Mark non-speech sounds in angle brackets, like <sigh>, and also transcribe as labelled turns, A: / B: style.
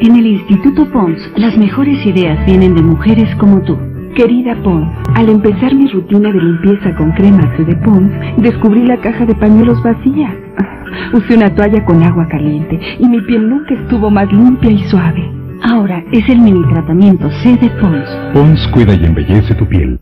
A: En el Instituto Pons, las mejores ideas vienen de mujeres como tú.
B: Querida Pons, al empezar mi rutina de limpieza con crema C de Pons, descubrí la caja de pañuelos vacía. <laughs> Usé una toalla con agua caliente y mi piel nunca estuvo más limpia y suave.
A: Ahora es el mini tratamiento C de Pons.
C: Pons cuida y embellece tu piel.